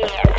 Yeah.